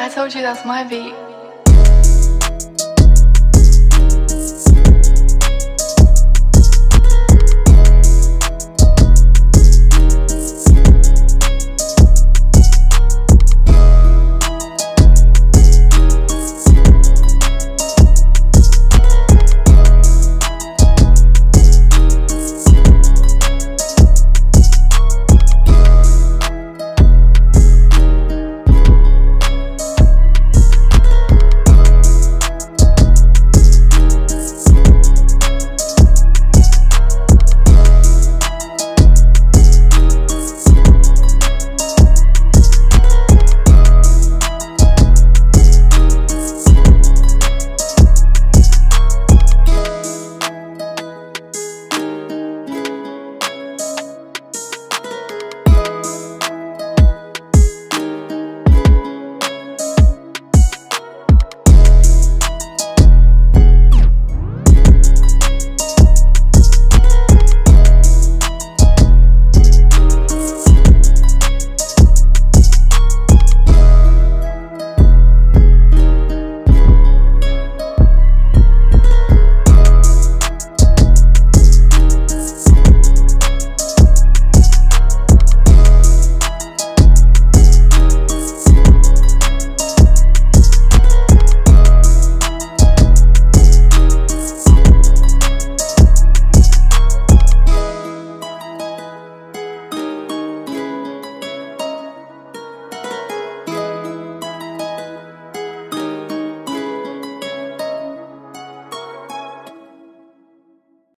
I told you that's my beat.